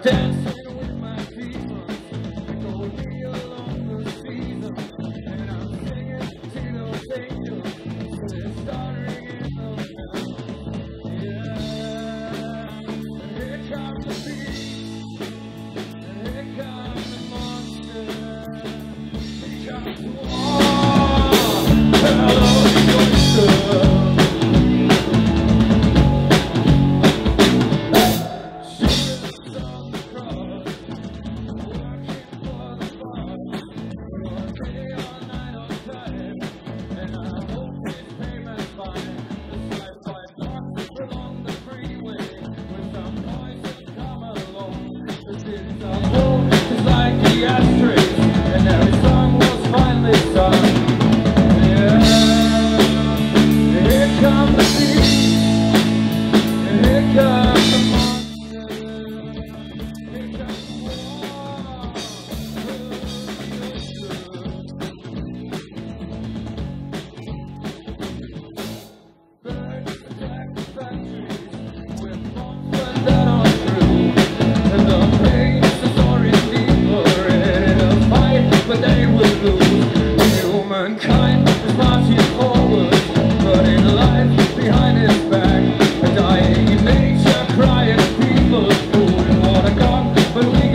like the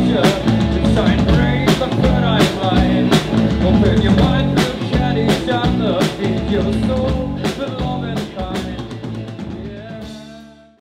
Yeah.